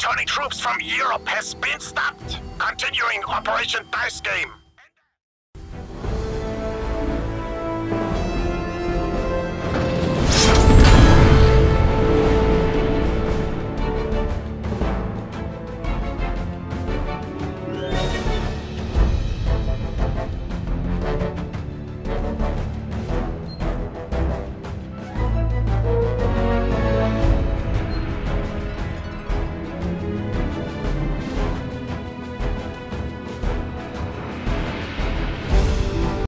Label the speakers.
Speaker 1: returning troops from Europe has been stopped. Continuing Operation Dice Game.